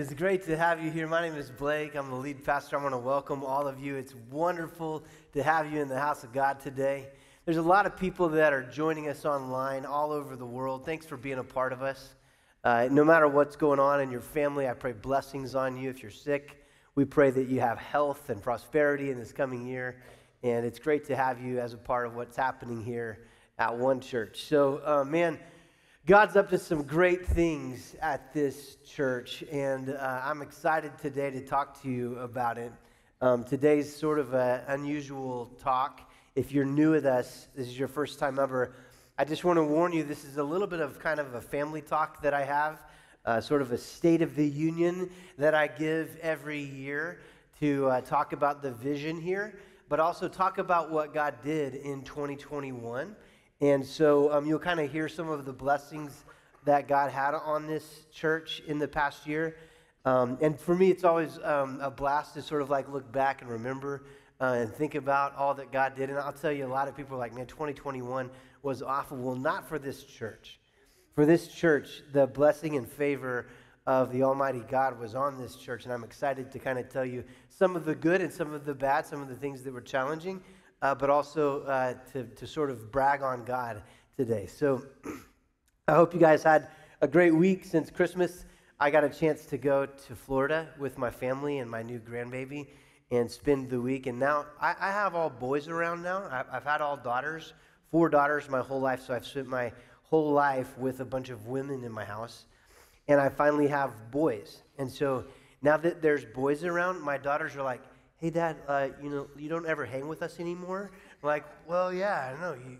It is great to have you here. My name is Blake. I'm the lead pastor. I want to welcome all of you. It's wonderful to have you in the house of God today. There's a lot of people that are joining us online all over the world. Thanks for being a part of us. Uh, no matter what's going on in your family, I pray blessings on you. If you're sick, we pray that you have health and prosperity in this coming year. And it's great to have you as a part of what's happening here at One Church. So, uh, man, God's up to some great things at this church, and uh, I'm excited today to talk to you about it. Um, today's sort of an unusual talk. If you're new with us, this is your first time ever, I just want to warn you this is a little bit of kind of a family talk that I have, uh, sort of a state of the union that I give every year to uh, talk about the vision here, but also talk about what God did in 2021 and so um, you'll kind of hear some of the blessings that God had on this church in the past year. Um, and for me, it's always um, a blast to sort of like look back and remember uh, and think about all that God did. And I'll tell you, a lot of people are like, man, 2021 was awful. Well, not for this church. For this church, the blessing and favor of the Almighty God was on this church. And I'm excited to kind of tell you some of the good and some of the bad, some of the things that were challenging uh, but also uh, to, to sort of brag on God today. So I hope you guys had a great week since Christmas. I got a chance to go to Florida with my family and my new grandbaby and spend the week. And now I, I have all boys around now. I, I've had all daughters, four daughters my whole life. So I've spent my whole life with a bunch of women in my house. And I finally have boys. And so now that there's boys around, my daughters are like, hey, Dad, uh, you know, you don't ever hang with us anymore? I'm like, well, yeah, I know. You,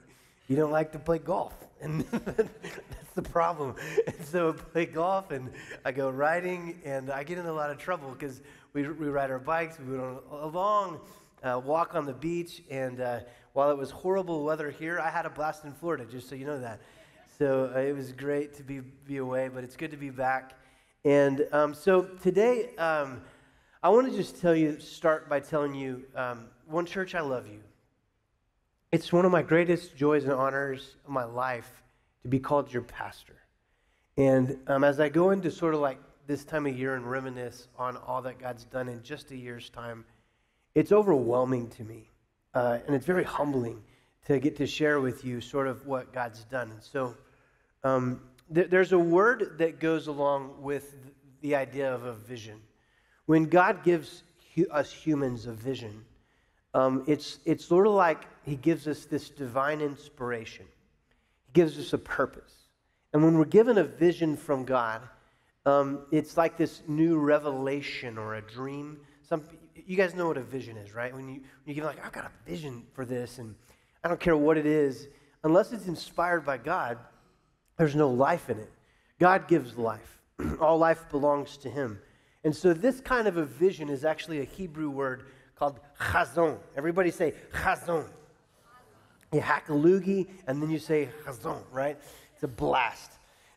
you don't like to play golf. And that's the problem. And so I play golf and I go riding and I get in a lot of trouble because we, we ride our bikes. We went on a long uh, walk on the beach. And uh, while it was horrible weather here, I had a blast in Florida, just so you know that. So uh, it was great to be, be away, but it's good to be back. And um, so today, um, I want to just tell you, start by telling you, um, one church, I love you. It's one of my greatest joys and honors of my life to be called your pastor. And um, as I go into sort of like this time of year and reminisce on all that God's done in just a year's time, it's overwhelming to me. Uh, and it's very humbling to get to share with you sort of what God's done. And so um, th- there's a word that goes along with the idea of a vision. When God gives us humans a vision, um, it's, it's sort of like He gives us this divine inspiration. He gives us a purpose. And when we're given a vision from God, um, it's like this new revelation or a dream. Some, you guys know what a vision is, right? When you, when you give like, I've got a vision for this, and I don't care what it is, unless it's inspired by God, there's no life in it. God gives life. All life belongs to Him. And so this kind of a vision is actually a Hebrew word called chazown. Everybody say chazown. You hack a loogie and then you say chazown, right? It's a blast.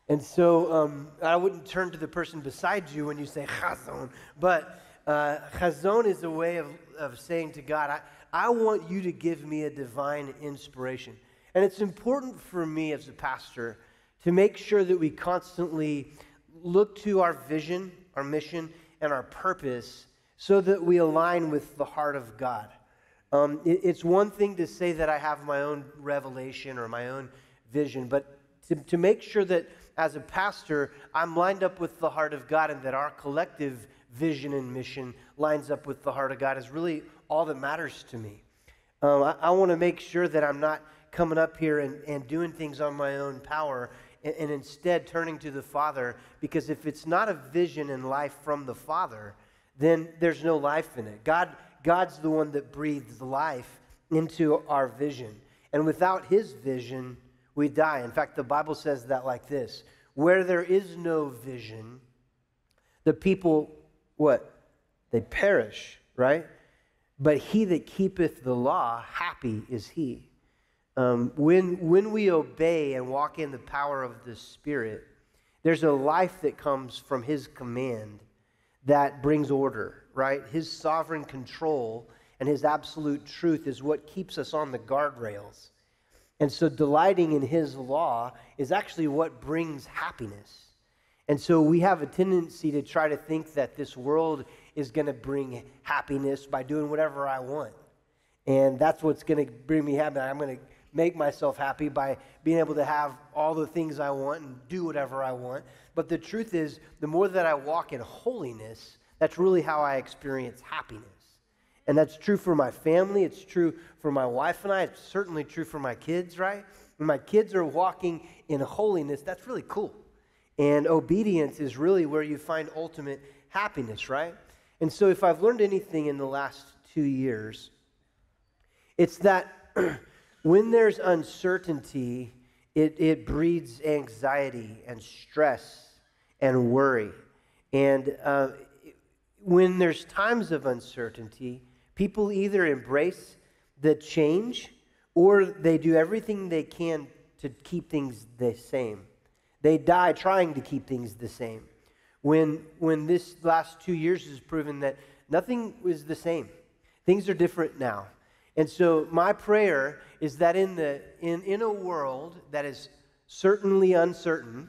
And so um, I wouldn't turn to the person beside you when you say chazown, but uh, chazown is a way of, of saying to God, I, I want you to give me a divine inspiration. And it's important for me as a pastor to make sure that we constantly look to our vision our mission, and our purpose so that we align with the heart of God. Um, it, it's one thing to say that I have my own revelation or my own vision, but to, to make sure that as a pastor, I'm lined up with the heart of God and that our collective vision and mission lines up with the heart of God is really all that matters to me. Um, I, I want to make sure that I'm not coming up here and, and doing things on my own power and, and instead turning to the Father. Because if it's not a vision in life from the Father, then there's no life in it. God, God's the one that breathes life into our vision. And without his vision, we die. In fact, the Bible says that like this where there is no vision, the people, what? They perish, right? But he that keepeth the law, happy is he. Um, when, when we obey and walk in the power of the Spirit, there's a life that comes from His command that brings order, right? His sovereign control and His absolute truth is what keeps us on the guardrails. And so, delighting in His law is actually what brings happiness. And so we have a tendency to try to think that this world is going to bring happiness by doing whatever I want. And that's what's going to bring me happiness. I'm going to make myself happy by being able to have all the things I want and do whatever I want. But the truth is, the more that I walk in holiness, that's really how I experience happiness. And that's true for my family. It's true for my wife and I. It's certainly true for my kids, right? When my kids are walking in holiness, that's really cool. And obedience is really where you find ultimate happiness, right? And so, if I've learned anything in the last two years, it's that when there's uncertainty, it, it breeds anxiety and stress and worry. And uh, when there's times of uncertainty, people either embrace the change or they do everything they can to keep things the same. They die trying to keep things the same. When, when this last two years has proven that nothing is the same, things are different now. And so, my prayer is that in, the, in, in a world that is certainly uncertain,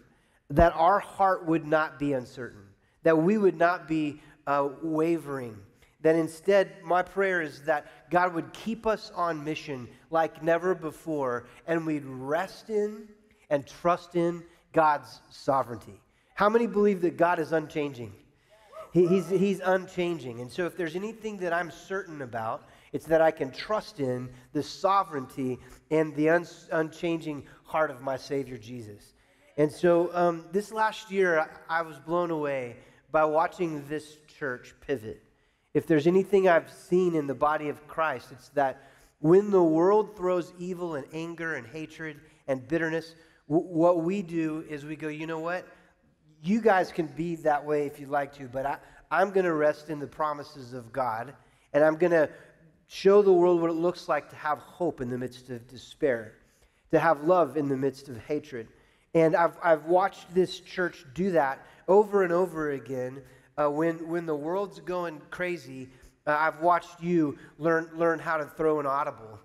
that our heart would not be uncertain, that we would not be uh, wavering. That instead, my prayer is that God would keep us on mission like never before, and we'd rest in and trust in God's sovereignty. How many believe that God is unchanging? He, he's, he's unchanging. And so, if there's anything that I'm certain about, it's that I can trust in the sovereignty and the un- unchanging heart of my Savior Jesus. And so, um, this last year, I, was blown away by watching this church pivot. If there's anything I've seen in the body of Christ, it's that when the world throws evil and anger and hatred and bitterness, w- what we do is we go, you know what? You guys can be that way if you'd like to, but I, I'm going to rest in the promises of God, and I'm going to show the world what it looks like to have hope in the midst of despair, to have love in the midst of hatred. And I've, I've watched this church do that over and over again. Uh, when, when the world's going crazy, uh, I've watched you learn, learn how to throw an audible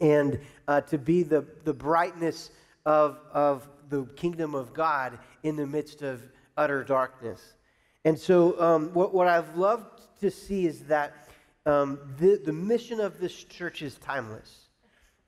and uh, to be the, the brightness of, of the kingdom of God in the midst of utter darkness. And so, um, what, what I've loved to see is that um, the, the mission of this church is timeless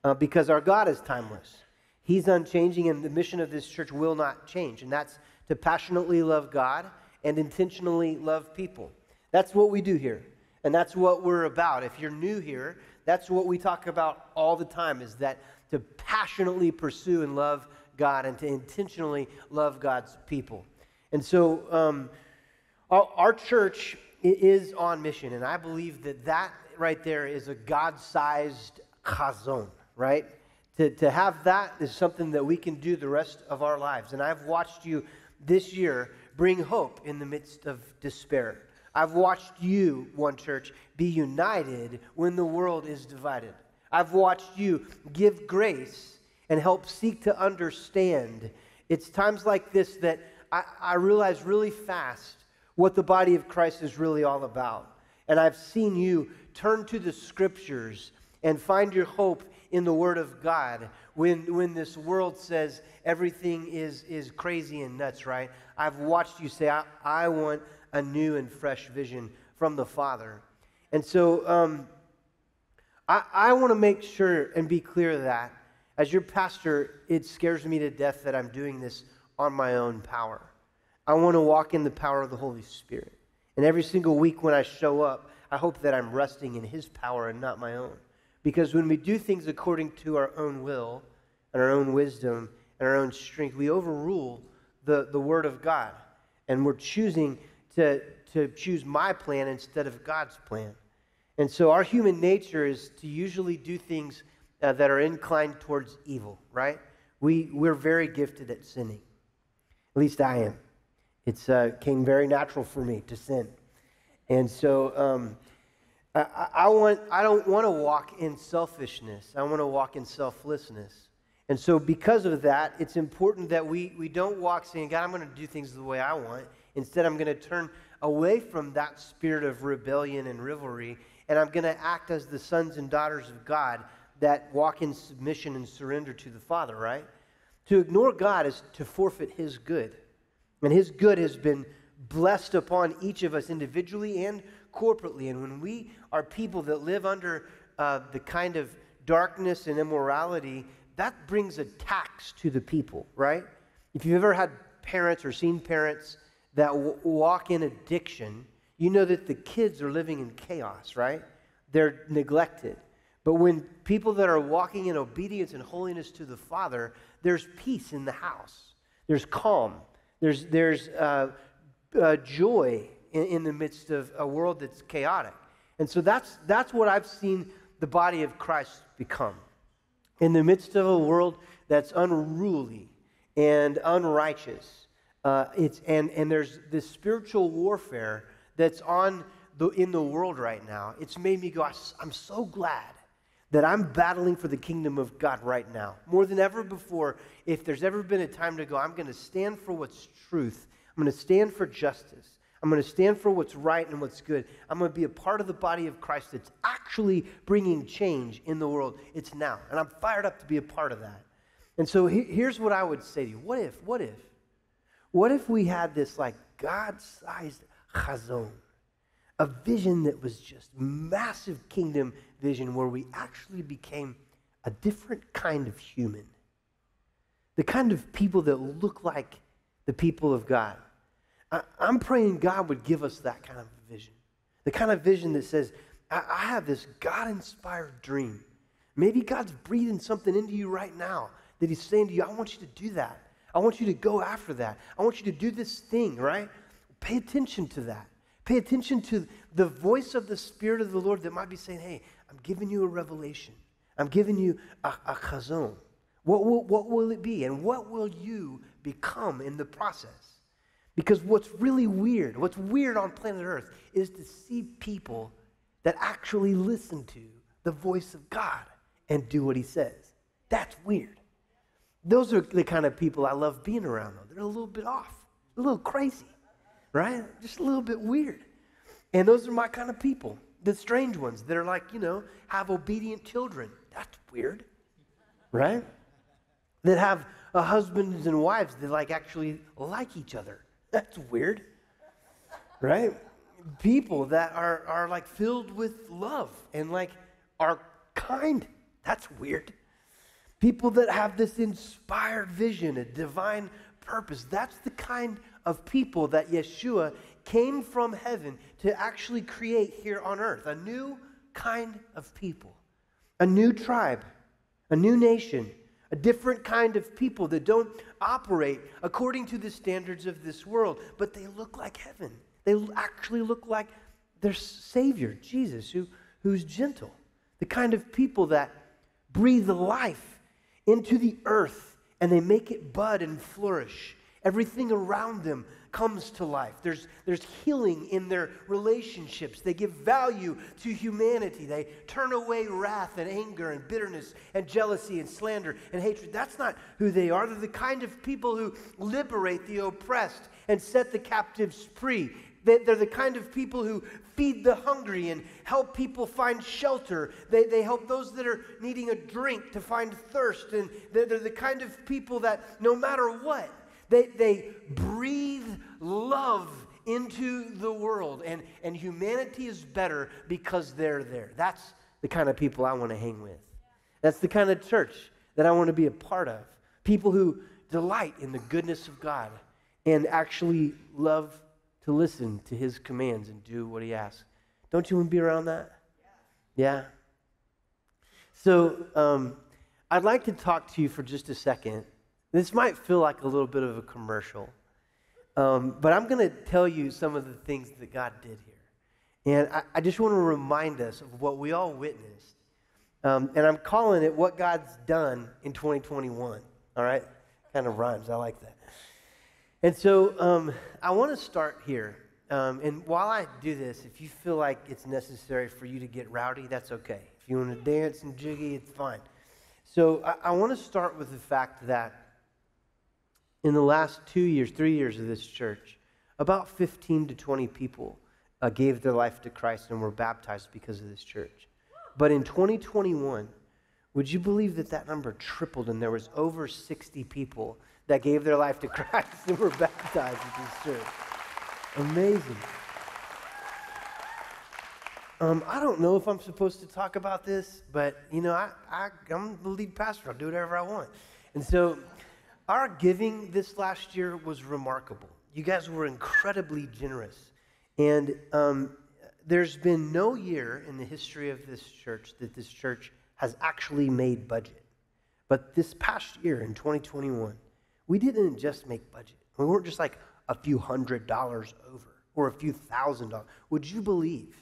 uh, because our God is timeless. He's unchanging, and the mission of this church will not change. And that's to passionately love God and intentionally love people. That's what we do here. And that's what we're about. If you're new here, that's what we talk about all the time is that to passionately pursue and love God and to intentionally love God's people. And so um, our, our church is on mission. And I believe that that right there is a God sized chazown, right? To, to have that is something that we can do the rest of our lives. And I've watched you this year bring hope in the midst of despair. I've watched you, one church, be united when the world is divided. I've watched you give grace and help seek to understand. It's times like this that I, I realize really fast what the body of Christ is really all about. And I've seen you turn to the scriptures and find your hope in the Word of God when, when this world says everything is, is crazy and nuts, right? I've watched you say, I, I want a new and fresh vision from the Father. And so um, I, I want to make sure and be clear that as your pastor, it scares me to death that I'm doing this on my own power. I want to walk in the power of the Holy Spirit. And every single week when I show up, I hope that I'm resting in His power and not my own. Because when we do things according to our own will and our own wisdom and our own strength, we overrule the, the Word of God. And we're choosing to, to choose my plan instead of God's plan. And so our human nature is to usually do things uh, that are inclined towards evil, right? We, we're very gifted at sinning. At least I am. It uh, came very natural for me to sin. And so um, I, I, want, I don't want to walk in selfishness. I want to walk in selflessness. And so, because of that, it's important that we, we don't walk saying, God, I'm going to do things the way I want. Instead, I'm going to turn away from that spirit of rebellion and rivalry, and I'm going to act as the sons and daughters of God that walk in submission and surrender to the Father, right? To ignore God is to forfeit His good. And his good has been blessed upon each of us individually and corporately. And when we are people that live under uh, the kind of darkness and immorality, that brings a tax to the people, right? If you've ever had parents or seen parents that w- walk in addiction, you know that the kids are living in chaos, right? They're neglected. But when people that are walking in obedience and holiness to the Father, there's peace in the house. There's calm. There's, there's uh, uh, joy in, in the midst of a world that's chaotic. And so that's, that's what I've seen the body of Christ become. In the midst of a world that's unruly and unrighteous, uh, it's, and, and there's this spiritual warfare that's on the, in the world right now, it's made me go, I'm so glad that I'm battling for the kingdom of God right now. More than ever before, if there's ever been a time to go, I'm going to stand for what's truth. I'm going to stand for justice. I'm going to stand for what's right and what's good. I'm going to be a part of the body of Christ that's actually bringing change in the world. It's now. And I'm fired up to be a part of that. And so he, here's what I would say to you. What if, what if, what if we had this like God sized chazown? A vision that was just massive kingdom vision where we actually became a different kind of human. The kind of people that look like the people of God. I, am praying God would give us that kind of vision. The kind of vision that says, I, I have this God inspired dream. Maybe God's breathing something into you right now that He's saying to you, I want you to do that. I want you to go after that. I want you to do this thing, right? Pay attention to that. Pay attention to the voice of the Spirit of the Lord that might be saying, hey, I'm giving you a revelation. I'm giving you a, a chazown. What will, what will it be? And what will you become in the process? Because what's really weird, what's weird on planet Earth, is to see people that actually listen to the voice of God and do what he says. That's weird. Those are the kind of people I love being around, though. They're a little bit off, a little crazy right? Just a little bit weird. And those are my kind of people, the strange ones that are like, you know, have obedient children. That's weird, right? That have uh, husbands and wives that like actually like each other. That's weird, right? People that are, are like filled with love and like are kind. That's weird. People that have this inspired vision, a divine purpose. That's the kind of people that Yeshua came from heaven to actually create here on earth. A new kind of people, a new tribe, a new nation, a different kind of people that don't operate according to the standards of this world, but they look like heaven. They actually look like their Savior, Jesus, who, who's gentle. The kind of people that breathe life into the earth and they make it bud and flourish Everything around them comes to life. There's, there's healing in their relationships. They give value to humanity. They turn away wrath and anger and bitterness and jealousy and slander and hatred. That's not who they are. They're the kind of people who liberate the oppressed and set the captives free. They're the kind of people who feed the hungry and help people find shelter. They, they help those that are needing a drink to find thirst. And they're, they're the kind of people that, no matter what, they, they breathe love into the world, and, and humanity is better because they're there. That's the kind of people I want to hang with. That's the kind of church that I want to be a part of. People who delight in the goodness of God and actually love to listen to his commands and do what he asks. Don't you want to be around that? Yeah? So um, I'd like to talk to you for just a second this might feel like a little bit of a commercial, um, but I'm going to tell you some of the things that God did here. And I, I just want to remind us of what we all witnessed. Um, and I'm calling it What God's Done in 2021. All right? Kind of rhymes. I like that. And so um, I want to start here. Um, and while I do this, if you feel like it's necessary for you to get rowdy, that's okay. If you want to dance and jiggy, it's fine. So I, I want to start with the fact that in the last two years, three years of this church, about 15 to 20 people uh, gave their life to Christ and were baptized because of this church. But in 2021, would you believe that that number tripled and there was over 60 people that gave their life to Christ and were baptized at this church. Amazing. Um, I don't know if I'm supposed to talk about this, but you know, I, I, I'm the lead pastor. I'll do whatever I want. And so, our giving this last year was remarkable. You guys were incredibly generous. And um, there's been no year in the history of this church that this church has actually made budget. But this past year in 2021, we didn't just make budget. We weren't just like a few hundred dollars over or a few thousand dollars. Would you believe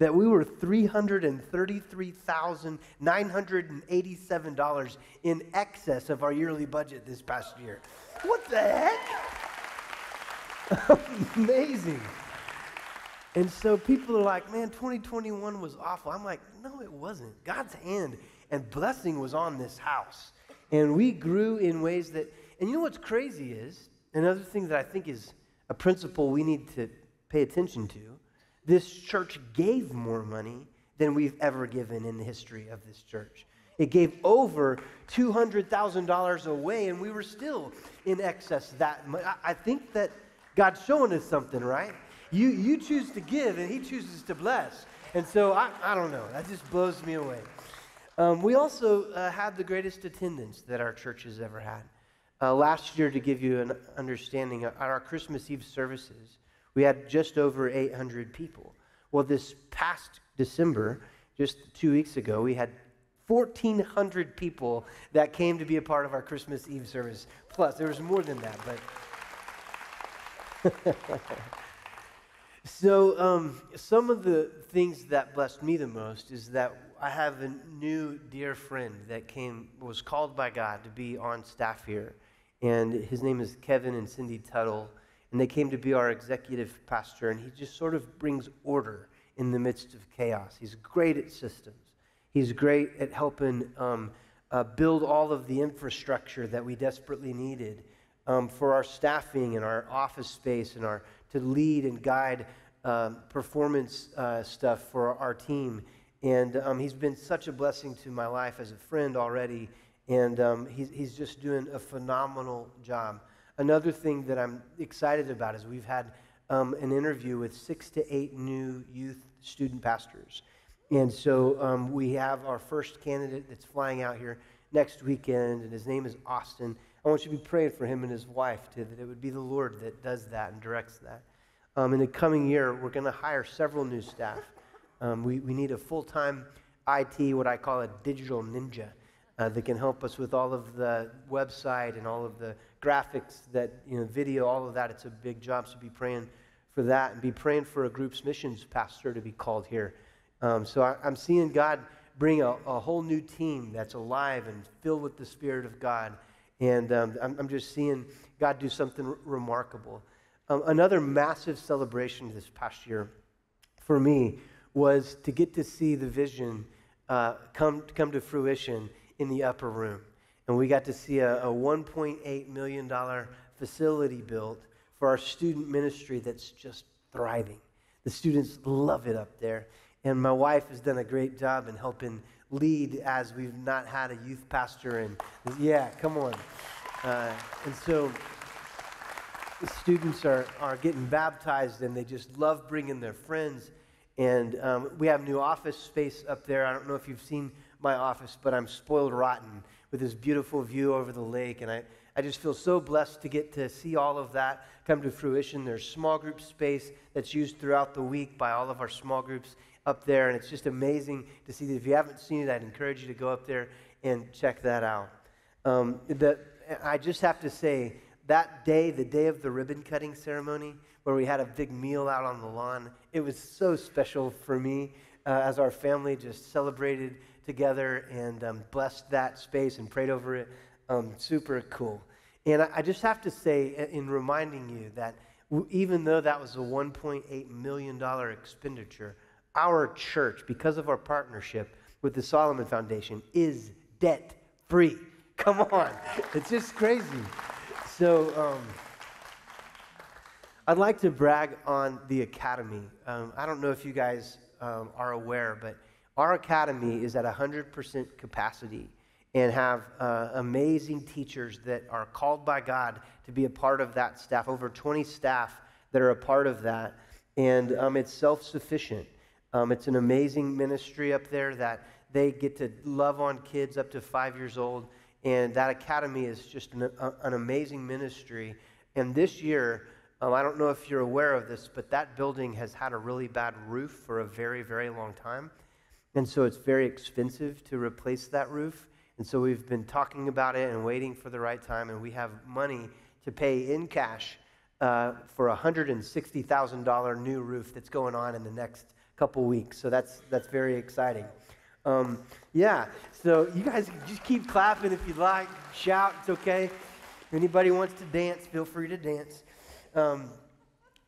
that we were $333,987 in excess of our yearly budget this past year? What the heck? Amazing. And so people are like, man, 2021 was awful. I'm like, no, it wasn't. God's hand and blessing was on this house. And we grew in ways that, and you know what's crazy is, another thing that I think is a principle we need to pay attention to this church gave more money than we've ever given in the history of this church. It gave over $200,000 away, and we were still in excess that much. I think that God's showing us something, right? You, you choose to give, and He chooses to bless. And so I, I don't know. That just blows me away. Um, we also uh, had the greatest attendance that our church has ever had. Uh, last year, to give you an understanding, at our Christmas Eve services, we had just over 800 people. Well, this past December, just two weeks ago, we had 1,400 people that came to be a part of our Christmas Eve service. Plus, there was more than that, but. so, um, some of the things that blessed me the most is that I have a new dear friend that came, was called by God to be on staff here and his name is Kevin and Cindy Tuttle. And they came to be our executive pastor, and he just sort of brings order in the midst of chaos. He's great at systems, he's great at helping um, uh, build all of the infrastructure that we desperately needed um, for our staffing and our office space and our to lead and guide um, performance uh, stuff for our team. And um, he's been such a blessing to my life as a friend already and um, he's, he's just doing a phenomenal job. Another thing that I'm excited about is we've had um, an interview with six to eight new youth student pastors. And so um, we have our first candidate that's flying out here next weekend, and his name is Austin. I want you to be praying for him and his wife, to, that it would be the Lord that does that and directs that. Um, in the coming year, we're going to hire several new staff. Um, we, we need a full time IT, what I call a digital ninja uh, that can help us with all of the website and all of the graphics that, you know, video, all of that. It's a big job, so be praying for that and be praying for a group's missions pastor to be called here. Um, so I, am seeing God bring a, a, whole new team that's alive and filled with the Spirit of God. And um, I'm, I'm, just seeing God do something r- remarkable. Um, another massive celebration this past year for me was to get to see the vision uh, come, come to fruition in the upper room. And we got to see a, a $1.8 million facility built for our student ministry that's just thriving. The students love it up there. And my wife has done a great job in helping lead as we've not had a youth pastor. And yeah, come on. Uh, and so the students are, are getting baptized and they just love bringing their friends. And um, we have new office space up there. I don't know if you've seen my office, but I'm spoiled rotten with this beautiful view over the lake. And I, I just feel so blessed to get to see all of that come to fruition. There's small group space that's used throughout the week by all of our small groups up there. And it's just amazing to see that. If you haven't seen it, I'd encourage you to go up there and check that out. Um, the, I just have to say, that day, the day of the ribbon cutting ceremony, where we had a big meal out on the lawn, it was so special for me uh, as our family just celebrated together and um, blessed that space and prayed over it. Um, super cool. And I, I, just have to say, in reminding you that even though that was a $1.8 million expenditure, our church, because of our partnership with the Solomon Foundation, is debt free. Come on. It's just crazy. So, um, I'd like to brag on the academy. Um, I don't know if you guys um, are aware, but our academy is at 100% capacity. and have uh, amazing teachers that are called by God to be a part of that staff. Over 20 staff that are a part of that. And um, it's self sufficient. Um, it's an amazing ministry up there that they get to love on kids up to five years old. And that academy is just an, a, an amazing ministry. And this year, um, I don't know if you're aware of this, but that building has had a really bad roof for a very, very long time. And so it's very expensive to replace that roof. And so we've been talking about it and waiting for the right time, and we have money to pay in cash uh, for a $160,000 new roof that's going on in the next couple weeks. So that's, that's very exciting. Um, yeah, so you guys just keep clapping if you like, shout, it's okay. If anybody wants to dance, feel free to dance. Um,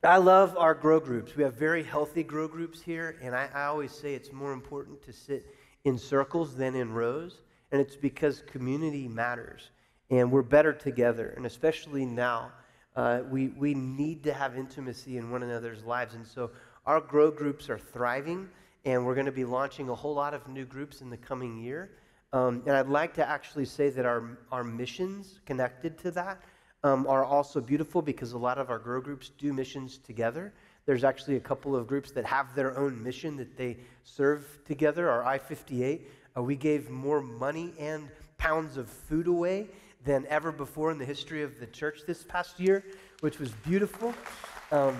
I love our grow groups. We have very healthy grow groups here, and I, I always say it's more important to sit in circles than in rows and it's because community matters and we're better together. And especially now, uh, we, we need to have intimacy in one another's lives. And so our grow groups are thriving, and we're going to be launching a whole lot of new groups in the coming year. Um, and I'd like to actually say that our, our missions connected to that um, are also beautiful because a lot of our grow groups do missions together. There's actually a couple of groups that have their own mission that they serve together. Our I 58 uh, we gave more money and pounds of food away than ever before in the history of the church this past year, which was beautiful. Um,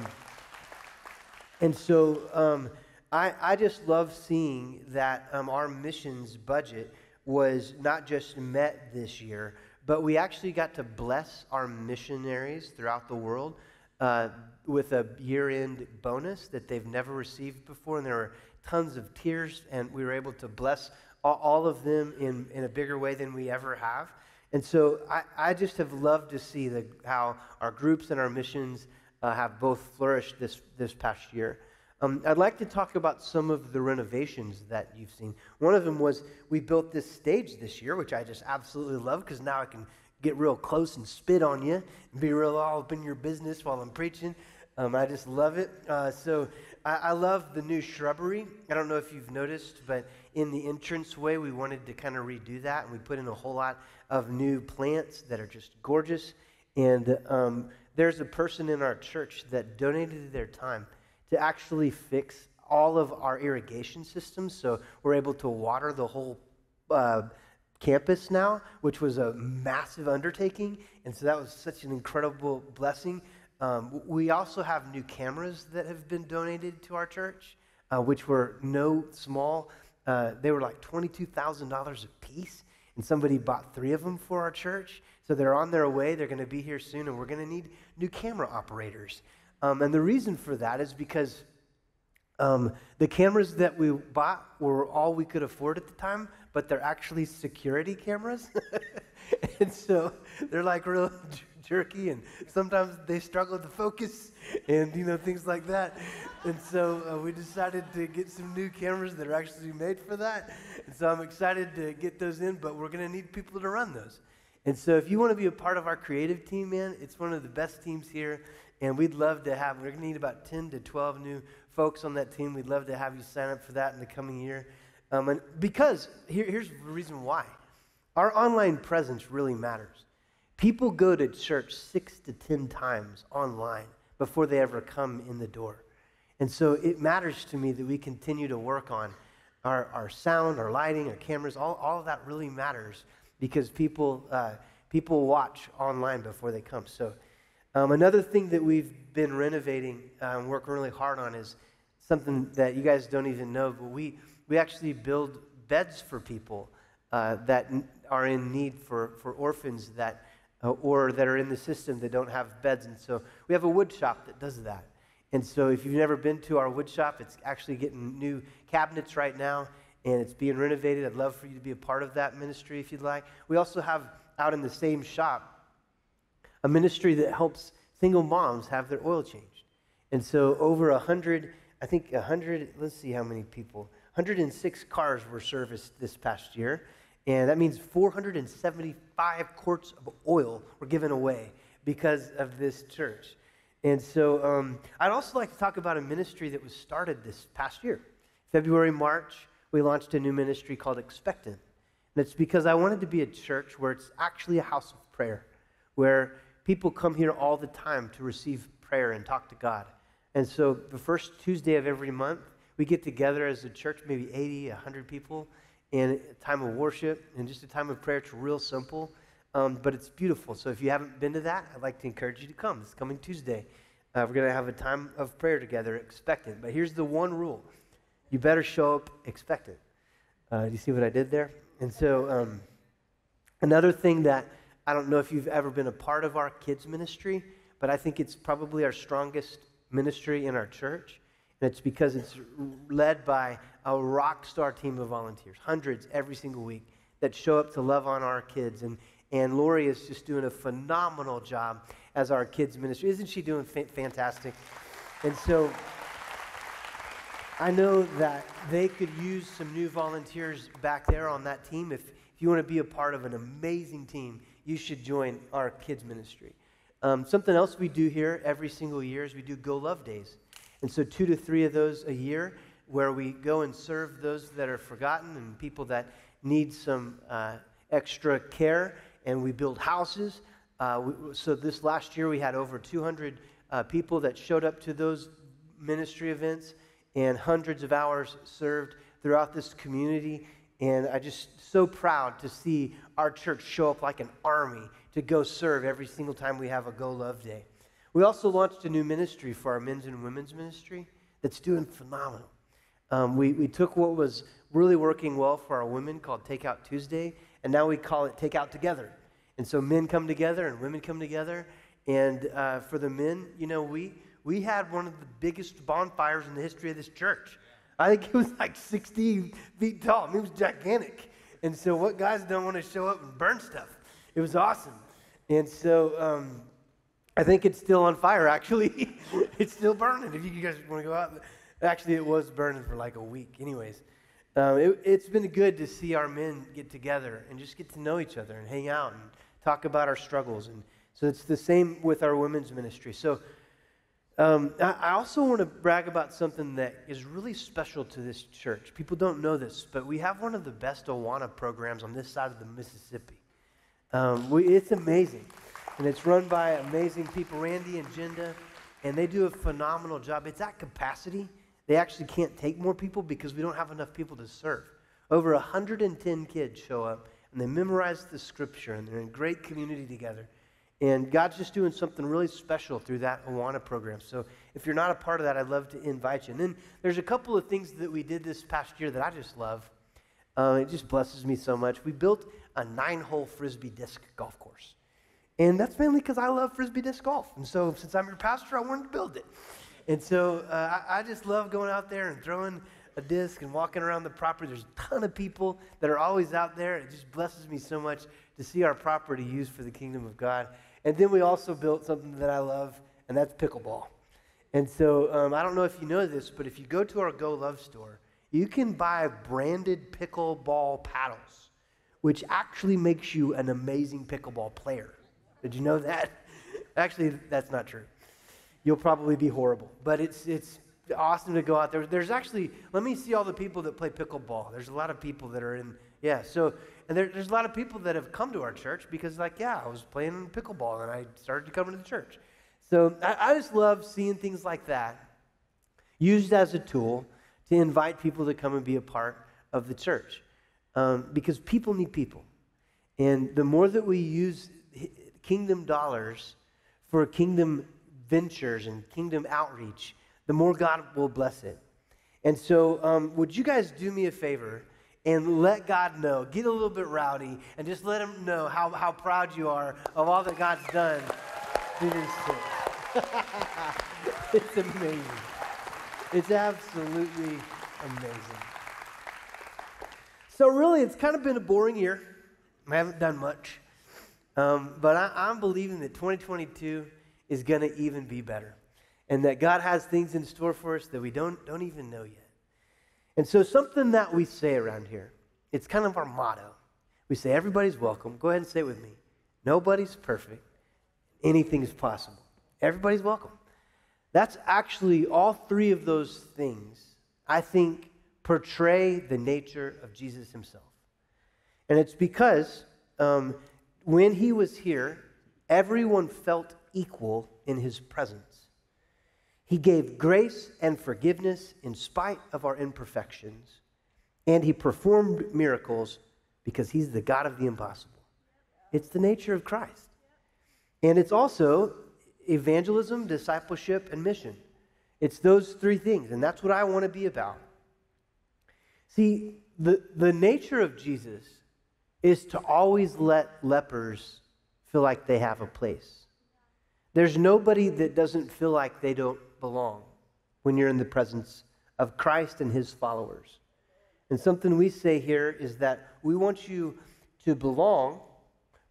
and so um, I, I, just love seeing that um, our missions budget was not just met this year, but we actually got to bless our missionaries throughout the world uh, with a year end bonus that they've never received before. And there were tons of tears, and we were able to bless all of them in, in a bigger way than we ever have. And so I, I just have loved to see the, how our groups and our missions uh, have both flourished this, this past year. Um, I'd like to talk about some of the renovations that you've seen. One of them was we built this stage this year, which I just absolutely love because now I can get real close and spit on you and be real all up in your business while I'm preaching. Um, I just love it. Uh, so I, I, love the new shrubbery. I don't know if you've noticed, but in the entrance way, we wanted to kind of redo that, and we put in a whole lot of new plants that are just gorgeous. And um, there's a person in our church that donated their time to actually fix all of our irrigation systems, so we're able to water the whole uh, campus now, which was a massive undertaking. And so that was such an incredible blessing. Um, we also have new cameras that have been donated to our church, uh, which were no small uh, they were like $22,000 a piece, and somebody bought three of them for our church. So they're on their way. They're going to be here soon, and we're going to need new camera operators. Um, and the reason for that is because um, the cameras that we bought were all we could afford at the time, but they're actually security cameras. and so they're like real jerky, and sometimes they struggle to focus, and you know things like that. And so uh, we decided to get some new cameras that are actually made for that. And so I'm excited to get those in, but we're going to need people to run those. And so if you want to be a part of our creative team, man, it's one of the best teams here. And we'd love to have, we're going to need about 10 to 12 new folks on that team. We'd love to have you sign up for that in the coming year. Um, and because here, here's the reason why our online presence really matters. People go to church six to 10 times online before they ever come in the door. And so it matters to me that we continue to work on our, our sound, our lighting, our cameras. All, all of that really matters because people, uh, people watch online before they come. So um, another thing that we've been renovating uh, and working really hard on is something that you guys don't even know, but we, we actually build beds for people uh, that are in need for, for orphans that uh, or that are in the system that don't have beds. And so we have a wood shop that does that. And so if you've never been to our wood shop, it's actually getting new cabinets right now and it's being renovated. I'd love for you to be a part of that ministry if you'd like. We also have out in the same shop a ministry that helps single moms have their oil changed. And so over a 100, I think a 100, let's see how many people, 106 cars were serviced this past year. And that means 475 quarts of oil were given away because of this church. And so um, I'd also like to talk about a ministry that was started this past year. February, March, we launched a new ministry called Expectant. And it's because I wanted to be a church where it's actually a house of prayer, where people come here all the time to receive prayer and talk to God. And so the first Tuesday of every month, we get together as a church, maybe 80, 100 people, in a time of worship and just a time of prayer. It's real simple, um, but it's beautiful. So if you haven't been to that, I'd like to encourage you to come. It's coming Tuesday. Uh, we're going to have a time of prayer together, expectant. But here's the one rule you better show up expectant. Uh, do you see what I did there? And so, um, another thing that I don't know if you've ever been a part of our kids' ministry, but I think it's probably our strongest ministry in our church. And it's because it's led by a rock star team of volunteers, hundreds every single week, that show up to love on our kids. And, and Lori is just doing a phenomenal job as our kids' ministry. Isn't she doing fa- fantastic? And so I know that they could use some new volunteers back there on that team. If, if you want to be a part of an amazing team, you should join our kids' ministry. Um, something else we do here every single year is we do Go Love Days. And so, two to three of those a year where we go and serve those that are forgotten and people that need some uh, extra care. And we build houses. Uh, we, so, this last year we had over 200 uh, people that showed up to those ministry events and hundreds of hours served throughout this community. And I just so proud to see our church show up like an army to go serve every single time we have a Go Love Day. We also launched a new ministry for our men's and women's ministry that's doing phenomenal. Um, we, we took what was really working well for our women called Takeout Tuesday, and now we call it Takeout Together. And so men come together and women come together. And uh, for the men, you know, we, we had one of the biggest bonfires in the history of this church. I think it was like 60 feet tall. I mean, it was gigantic. And so, what guys don't want to show up and burn stuff? It was awesome. And so, um, I think it's still on fire, actually. it's still burning. If you guys want to go out, actually, it was burning for like a week. Anyways, um, it, has been good to see our men get together and just get to know each other and hang out and talk about our struggles. And so, it's the same with our women's ministry. So, um, I also want to brag about something that is really special to this church. People don't know this, but we have one of the best Awana programs on this side of the Mississippi. Um, we, it's amazing. And it's run by amazing people, Randy and Jinda, and they do a phenomenal job. It's at capacity. They actually can't take more people because we don't have enough people to serve. Over 110 kids show up, and they memorize the scripture, and they're in great community together. And God's just doing something really special through that Awana program. So if you're not a part of that, I'd love to invite you. And then there's a couple of things that we did this past year that I just love. Uh, it just blesses me so much. We built a nine hole frisbee disc golf course. And that's mainly because I love frisbee disc golf. And so since I'm your pastor, I wanted to build it. And so uh, I, I just love going out there and throwing a disc and walking around the property. There's a ton of people that are always out there. It just blesses me so much to see our property used for the kingdom of God. And then we also built something that I love, and that's pickleball. And so um, I don't know if you know this, but if you go to our Go Love store, you can buy branded pickleball paddles, which actually makes you an amazing pickleball player. Did you know that? Actually, that's not true. You'll probably be horrible, but it's it's awesome to go out there. There's actually, let me see all the people that play pickleball. There's a lot of people that are in, yeah. So and there, there's a lot of people that have come to our church because, like, yeah, I was playing pickleball and I started to come to the church. So I, I just love seeing things like that used as a tool to invite people to come and be a part of the church um, because people need people. And the more that we use kingdom dollars for kingdom ventures and kingdom outreach, the more God will bless it. And so, um, would you guys do me a favor? And let God know. Get a little bit rowdy and just let Him know how, how proud you are of all that God's done through this church. it's amazing. It's absolutely amazing. So, really, it's kind of been a boring year. I haven't done much. Um, but I, am believing that 2022 is going to even be better. And that God has things in store for us that we don't, don't even know yet. And so, something that we say around here, it's kind of our motto. We say, everybody's welcome. Go ahead and say it with me. Nobody's perfect. Anything is possible. Everybody's welcome. That's actually all three of those things, I think, portray the nature of Jesus himself. And it's because um, when he was here, everyone felt equal in his presence. He gave grace and forgiveness in spite of our imperfections, and he performed miracles because he's the God of the impossible. It's the nature of Christ. And it's also evangelism, discipleship, and mission. It's those three things, and that's what I want to be about. See, the, the nature of Jesus is to always let lepers feel like they have a place. There's nobody that doesn't feel like they don't belong when you're in the presence of Christ and his followers. And something we say here is that we want you to belong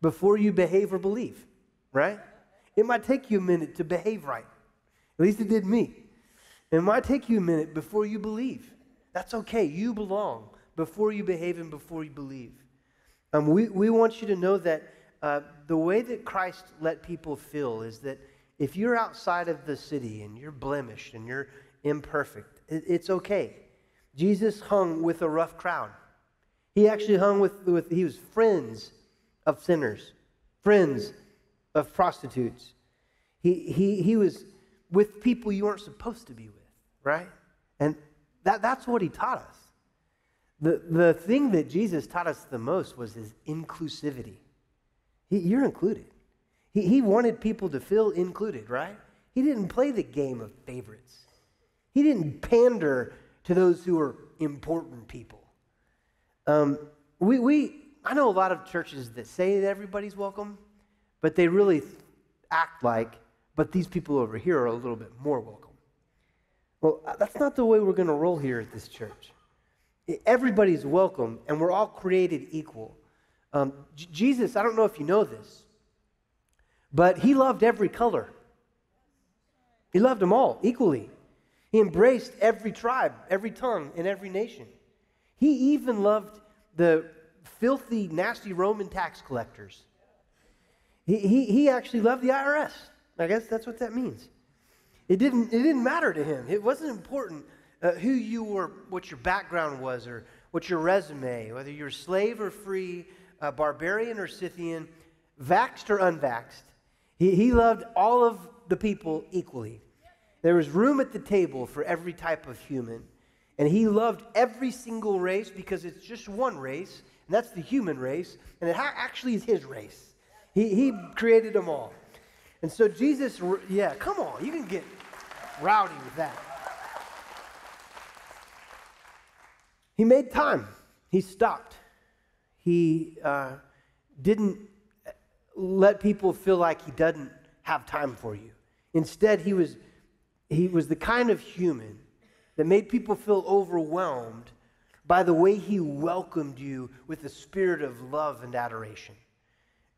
before you behave or believe, right? It might take you a minute to behave right. At least it did me. It might take you a minute before you believe. That's okay. You belong before you behave and before you believe. Um, we, we want you to know that uh, the way that Christ let people feel is that if you're outside of the city and you're blemished and you're imperfect, it's okay. Jesus hung with a rough crowd. He actually hung with, with, he was friends of sinners, friends of prostitutes. He, he, he was with people you weren't supposed to be with, right? And that, that's what he taught us. The, the thing that Jesus taught us the most was his inclusivity. He, you're included. He, he wanted people to feel included, right? He didn't play the game of favorites. He didn't pander to those who were important people. Um, we, we, I know a lot of churches that say that everybody's welcome, but they really act like, but these people over here are a little bit more welcome. Well, that's not the way we're going to roll here at this church everybody's welcome and we're all created equal. Um, J- Jesus, I don't know if you know this, but he loved every color. He loved them all equally. He embraced every tribe, every tongue, and every nation. He even loved the filthy, nasty Roman tax collectors. He, he, he actually loved the IRS. I guess that's what that means. It didn't, it didn't matter to him. It wasn't important uh, who you were, what your background was, or what your resume, whether you're slave or free, uh, barbarian or Scythian, vaxed or unvaxed. He, he loved all of the people equally. There was room at the table for every type of human. And he loved every single race because it's just one race, and that's the human race, and it actually is his race. He, he created them all. And so Jesus, yeah, come on, you can get rowdy with that. He made time. He stopped. He uh, didn't let people feel like he doesn't have time for you. Instead, he was, he was the kind of human that made people feel overwhelmed by the way he welcomed you with a spirit of love and adoration.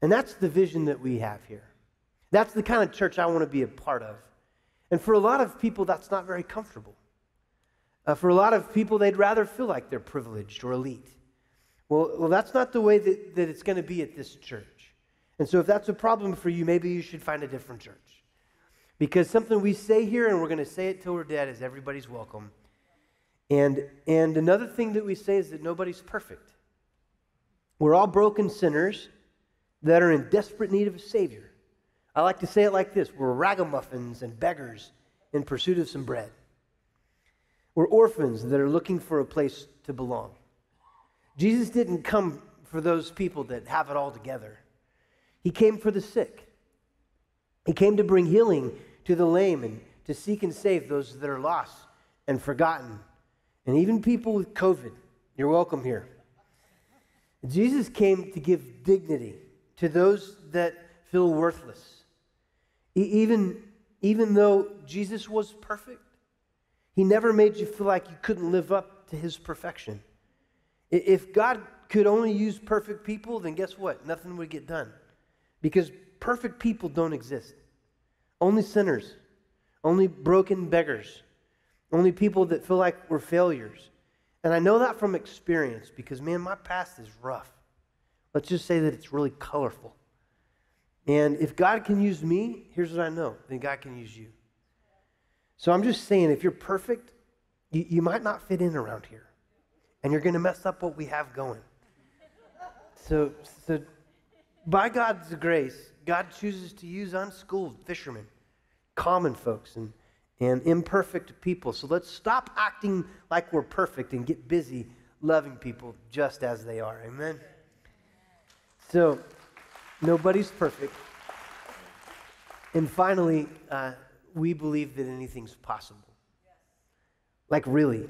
And that's the vision that we have here. That's the kind of church I want to be a part of. And for a lot of people, that's not very comfortable. Uh, for a lot of people, they'd rather feel like they're privileged or elite. Well, well that's not the way that, that it's going to be at this church. And so, if that's a problem for you, maybe you should find a different church. Because something we say here, and we're going to say it till we're dead, is everybody's welcome. And, and another thing that we say is that nobody's perfect. We're all broken sinners that are in desperate need of a Savior. I like to say it like this we're ragamuffins and beggars in pursuit of some bread. We're orphans that are looking for a place to belong. Jesus didn't come for those people that have it all together, He came for the sick. He came to bring healing to the lame and to seek and save those that are lost and forgotten. And even people with COVID, you're welcome here. Jesus came to give dignity to those that feel worthless. Even, even though Jesus was perfect, he never made you feel like you couldn't live up to his perfection. If God could only use perfect people, then guess what? Nothing would get done. Because perfect people don't exist. Only sinners, only broken beggars, only people that feel like we're failures. And I know that from experience because, man, my past is rough. Let's just say that it's really colorful. And if God can use me, here's what I know then God can use you. So I'm just saying, if you're perfect, you, you might not fit in around here. And you're going to mess up what we have going. So, so by God's grace, God chooses to use unschooled fishermen, common folks, and, and imperfect people. So let's stop acting like we're perfect and get busy loving people just as they are. Amen? So, nobody's perfect. And finally, uh, we believe that anything's possible. Like, really,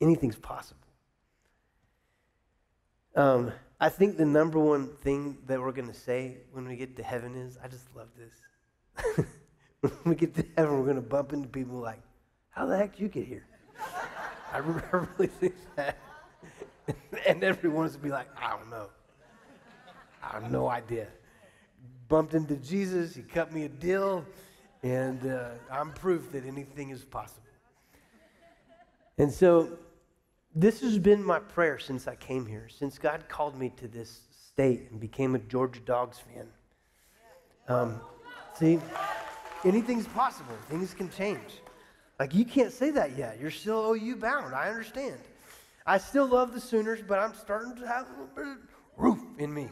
anything's possible. Um, I think the number one thing that we're going to say when we get to heaven is, I just love this. when we get to heaven, we're going to bump into people like, how the heck did you get here? I really think that. and everyone's going to be like, I don't know. I have no idea. Bumped into Jesus, he cut me a deal, and uh, I'm proof that anything is possible. And so this has been my prayer since I came here, since God called me to this state and became a Georgia Dogs fan. Um, see, anything's possible. Things can change. Like, you can't say that yet. You're still OU bound. I understand. I still love the Sooners, but I'm starting to have a little bit of roof in me.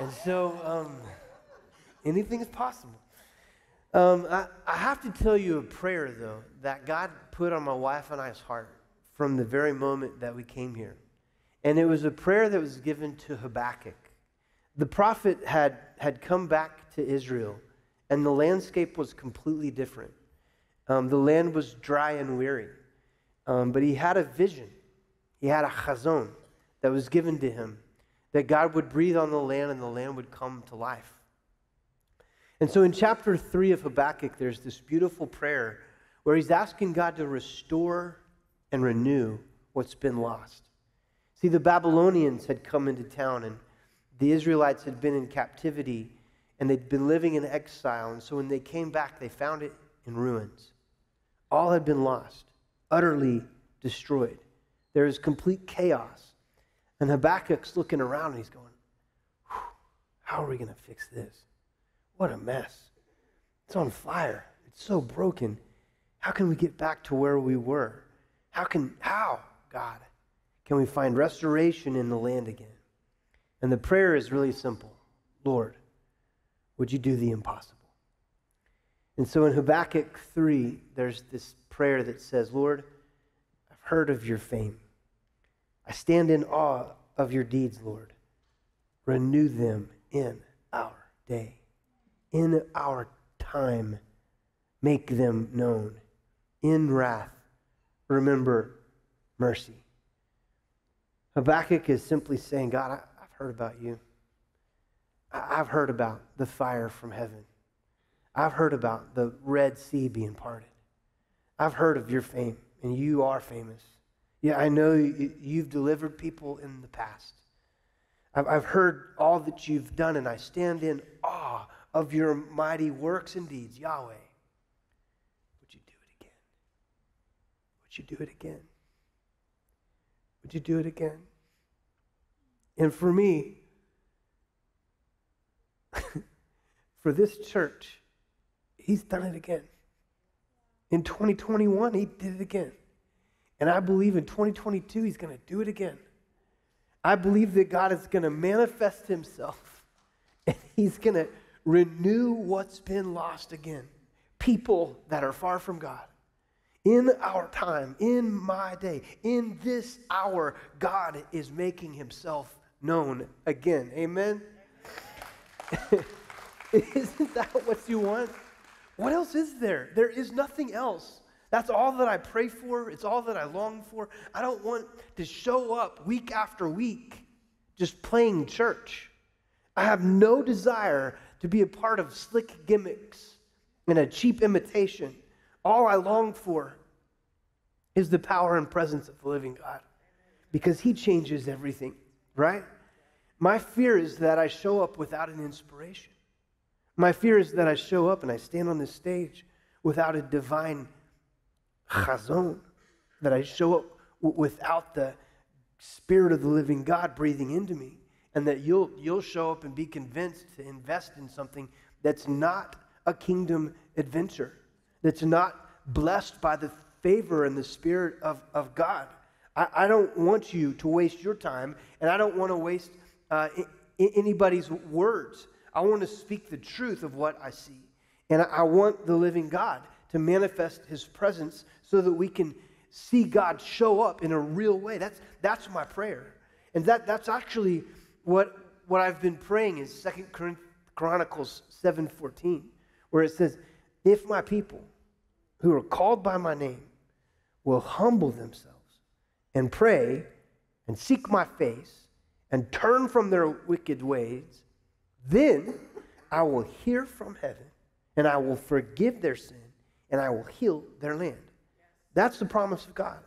And so, um, anything is possible. Um, I, I have to tell you a prayer, though, that God put on my wife and I's heart from the very moment that we came here. And it was a prayer that was given to Habakkuk. The prophet had, had come back to Israel, and the landscape was completely different. Um, the land was dry and weary, um, but he had a vision. He had a chazown that was given to him that God would breathe on the land and the land would come to life. And so in chapter 3 of Habakkuk, there's this beautiful prayer where he's asking God to restore and renew what's been lost. See, the Babylonians had come into town and the Israelites had been in captivity and they'd been living in exile. And so when they came back, they found it in ruins. All had been lost, utterly destroyed. There was complete chaos. And Habakkuk's looking around and he's going, How are we going to fix this? What a mess. It's on fire. It's so broken. How can we get back to where we were? How can, how, God, can we find restoration in the land again? And the prayer is really simple Lord, would you do the impossible? And so in Habakkuk 3, there's this prayer that says, Lord, I've heard of your fame. I stand in awe of your deeds, Lord. Renew them in our day, in our time. Make them known. In wrath, remember mercy. Habakkuk is simply saying, God, I, have heard about you. I've heard about the fire from heaven. I've heard about the Red Sea being parted. I've heard of your fame, and you are famous. Yeah, I know you've delivered people in the past. I've heard all that you've done, and I stand in awe of your mighty works and deeds, Yahweh. Would you do it again? Would you do it again? Would you do it again? And for me, for this church, he's done it again. In 2021, he did it again. And I believe in 2022, he's going to do it again. I believe that God is going to manifest himself and he's going to renew what's been lost again. People that are far from God. In our time, in my day, in this hour, God is making himself known again. Amen? Isn't that what you want? What else is there? There is nothing else. That's all that I pray for. It's all that I long for. I don't want to show up week after week just playing church. I have no desire to be a part of slick gimmicks and a cheap imitation. All I long for is the power and presence of the living God because He changes everything, right? My fear is that I show up without an inspiration. My fear is that I show up and I stand on this stage without a divine chazown, that I show up w- without the Spirit of the living God breathing into me, and that you'll, you'll show up and be convinced to invest in something that's not a kingdom adventure, that's not blessed by the favor and the Spirit of, of God. I, I don't want you to waste your time, and I don't want to waste uh, anybody's words. I want to speak the truth of what I see. And I want the living God to manifest his presence so that we can see God show up in a real way. That's, that's my prayer. And that, that's actually what, what I've been praying is Second Chronicles 7.14, where it says, if my people who are called by my name will humble themselves and pray and seek my face and turn from their wicked ways, then I will hear from heaven and I will forgive their sin and I will heal their land. That's the promise of God.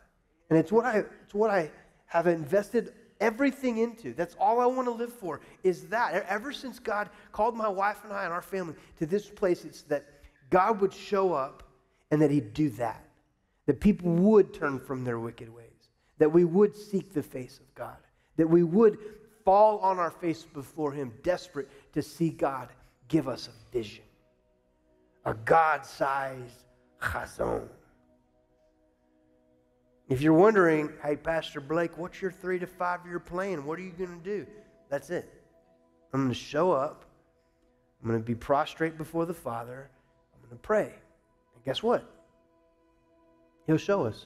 And it's what I, it's what I have invested everything into. That's all I want to live for is that. Ever since God called my wife and I and our family to this place, it's that God would show up and that He'd do that. That people would turn from their wicked ways. That we would seek the face of God. That we would fall on our face before Him, desperate to see God give us a vision. A God sized chazown. If you're wondering, hey, Pastor Blake, what's your three to five year plan? What are you going to do? That's it. I'm going to show up. I'm going to be prostrate before the Father. I'm going to pray. Guess what? He'll show us.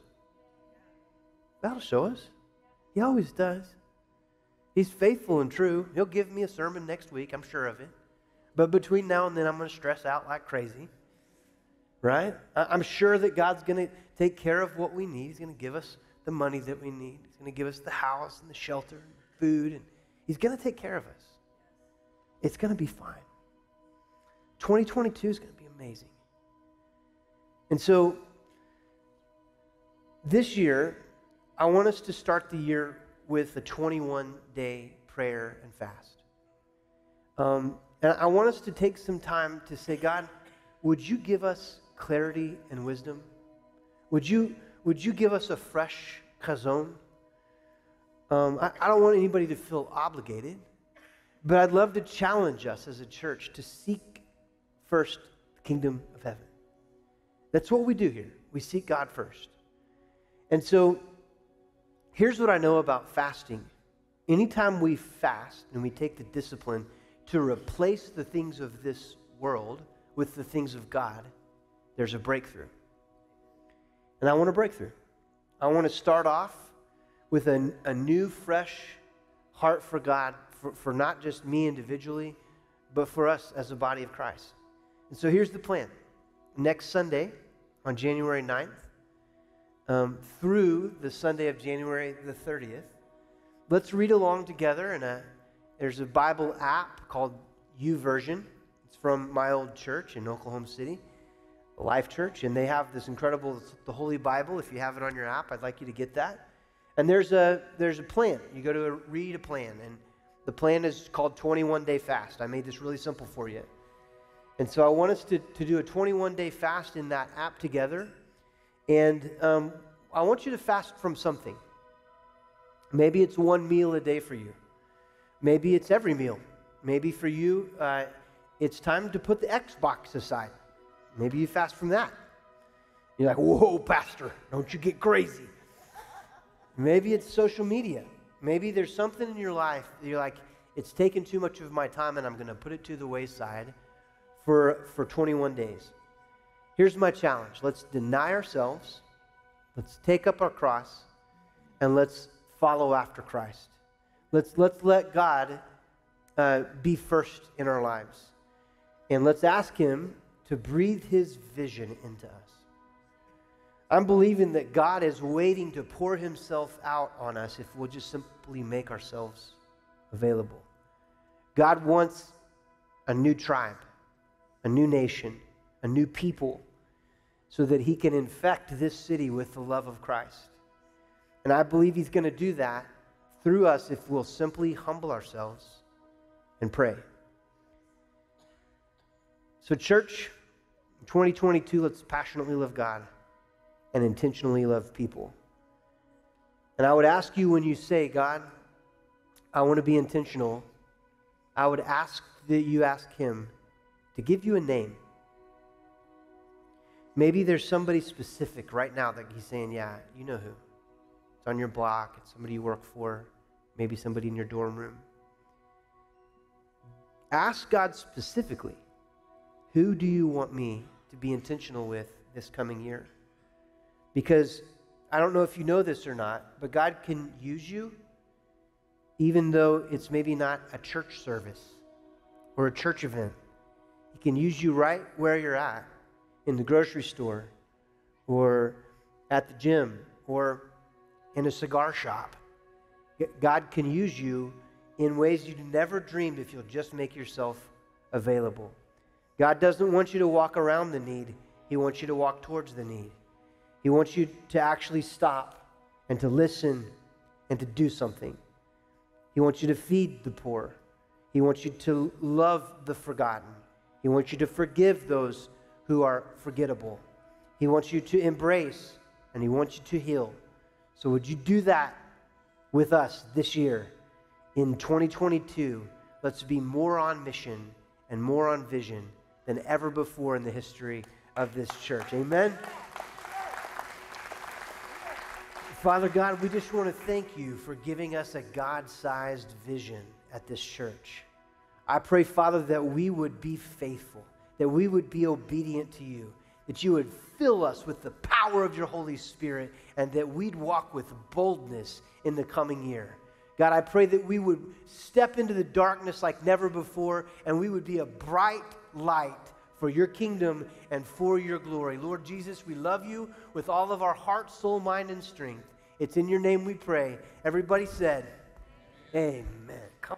That'll show us. He always does. He's faithful and true. He'll give me a sermon next week, I'm sure of it. But between now and then, I'm going to stress out like crazy right? I'm sure that God's going to take care of what we need. He's going to give us the money that we need. He's going to give us the house and the shelter and food, and He's going to take care of us. It's going to be fine. 2022 is going to be amazing. And so, this year, I want us to start the year with a 21 day prayer and fast. Um, and I want us to take some time to say, God, would you give us clarity and wisdom? Would you, would you give us a fresh chazown? Um, I, I don't want anybody to feel obligated, but I'd love to challenge us as a church to seek first the kingdom of heaven. That's what we do here. We seek God first. And so here's what I know about fasting. Anytime we fast and we take the discipline to replace the things of this world with the things of God, there's a breakthrough. And I want a breakthrough. I want to start off with a, a new, fresh heart for God, for, for not just me individually, but for us as a body of Christ. And so here's the plan. Next Sunday, on January 9th, um, through the Sunday of January the 30th, let's read along together. And there's a Bible app called YouVersion. It's from my old church in Oklahoma City. Life Church, and they have this incredible, the Holy Bible. If you have it on your app, I'd like you to get that. And there's a there's a plan. You go to a, read a plan, and the plan is called 21 Day Fast. I made this really simple for you. And so I want us to, to do a 21 day fast in that app together. And um, I want you to fast from something. Maybe it's one meal a day for you. Maybe it's every meal. Maybe for you, uh, it's time to put the Xbox aside. Maybe you fast from that. You're like, whoa, Pastor, don't you get crazy. Maybe it's social media. Maybe there's something in your life that you're like, it's taken too much of my time and I'm going to put it to the wayside for, for 21 days. Here's my challenge let's deny ourselves, let's take up our cross, and let's follow after Christ. Let's, let's let God uh, be first in our lives. And let's ask Him to breathe his vision into us. I'm believing that God is waiting to pour himself out on us if we'll just simply make ourselves available. God wants a new tribe, a new nation, a new people, so that he can infect this city with the love of Christ. And I believe he's going to do that through us if we'll simply humble ourselves and pray. So, church, in 2022, let's passionately love God and intentionally love people. And I would ask you when you say, God, I want to be intentional, I would ask that you ask Him to give you a name. Maybe there's somebody specific right now that He's saying, Yeah, you know who. It's on your block, it's somebody you work for, maybe somebody in your dorm room. ask God specifically, who do you want me to be intentional with this coming year? Because I don't know if you know this or not, but God can use you even though it's maybe not a church service or a church event. He can use you right where you're at in the grocery store or at the gym or in a cigar shop. God can use you in ways you never dreamed if you'll just make yourself available. God doesn't want you to walk around the need, He wants you to walk towards the need. He wants you to actually stop and to listen and to do something. He wants you to feed the poor. He wants you to love the forgotten. He wants you to forgive those who are forgettable. He wants you to embrace and He wants you to heal. So, would you do that with us this year? In 2022, let's be more on mission and more on vision than ever before in the history of this church. Amen. Father God, we just want to thank you for giving us a God sized vision at this church. I pray, Father, that we would be faithful, that we would be obedient to you, that you would fill us with the power of your Holy Spirit, and that we'd walk with boldness in the coming year. God, I pray that we would step into the darkness like never before, and we would be a bright light for your kingdom and for your glory. Lord Jesus, we love you with all of our heart, soul, mind, and strength. It's in your name we pray. Everybody said, Amen. Come